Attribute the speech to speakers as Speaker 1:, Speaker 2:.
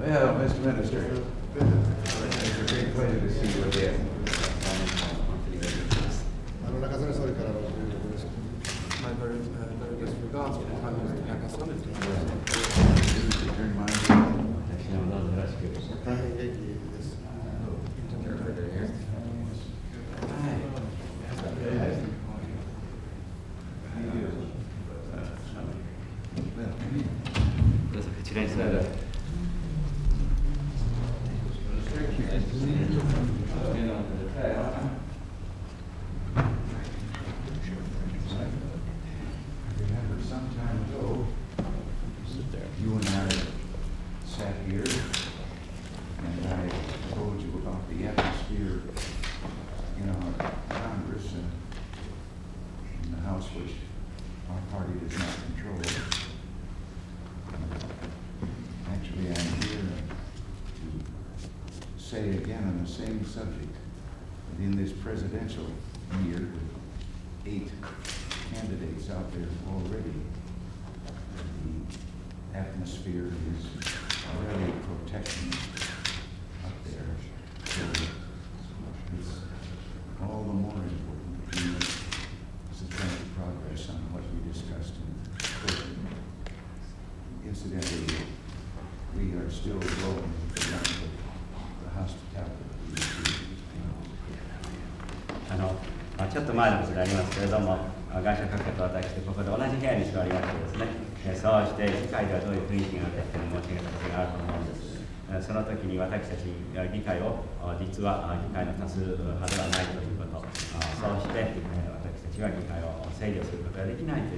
Speaker 1: Well, Mr. Minister, it's a great pleasure to see you again.
Speaker 2: My very, very best regards
Speaker 1: which our party does not say again on the same subject, that in this presidential year, with eight candidates out there already, the atmosphere is very protectionist up there. So it's all the more important to make substantial progress on what we discussed in. Incidentally, we are still growing
Speaker 3: ちょっと前のことでありますけれども、あ外車閣下と私とここで同じ部屋に座りましてですね、えそうして議会ではどういう雰囲気があるかというのを申し上げたことがあると思うんです。えその時に私たち議会を実は議会の多数派ではないということ、あそうして、え私たちは議会を制御することができないという。